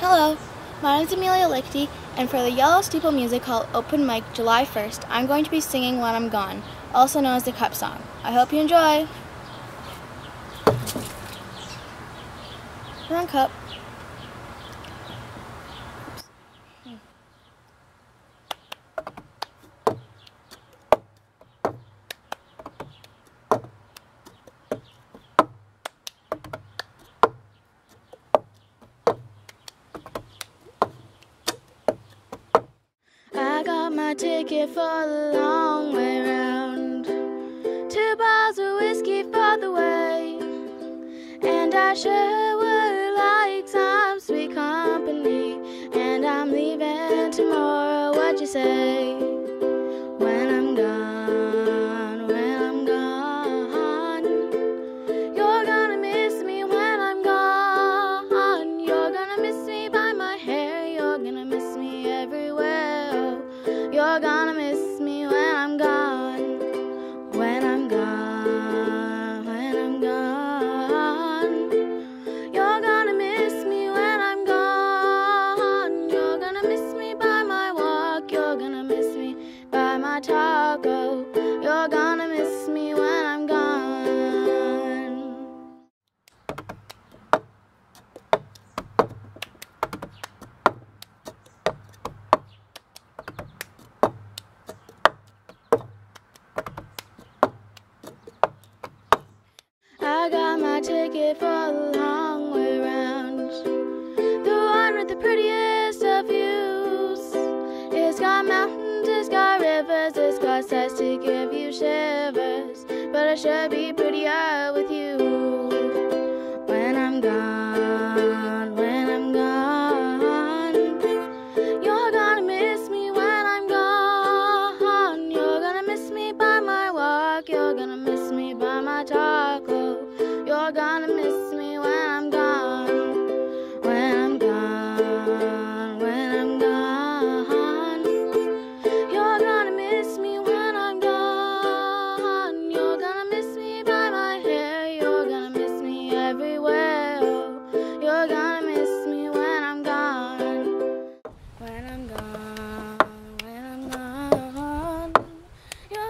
Hello, my name is Amelia Lichty, and for the Yellow Steeple Music Hall Open Mic July 1st, I'm going to be singing When I'm Gone, also known as the Cup Song. I hope you enjoy. Wrong cup. I got my ticket for the long way round. Two bottles of whiskey for the way. And I sure would like some sweet company. And I'm leaving tomorrow. What you say? When I'm gone, when I'm gone. You're gonna miss me when I'm gone. You're gonna miss me by my hair. You're gonna miss me everywhere. Oh, You're gonna miss me when I'm gone. When I'm gone, when I'm gone. You're gonna miss me when I'm gone. You're gonna miss me by my walk. You're gonna miss me by my taco. You're ticket for the long way round. The one with the prettiest of views. It's got mountains, it's got rivers, it's got sights to give you shivers. But I should be prettier with you. When I'm gone, when I'm gone. You're gonna miss me when I'm gone. You're gonna miss me by my walk. You're gonna miss me by my taco.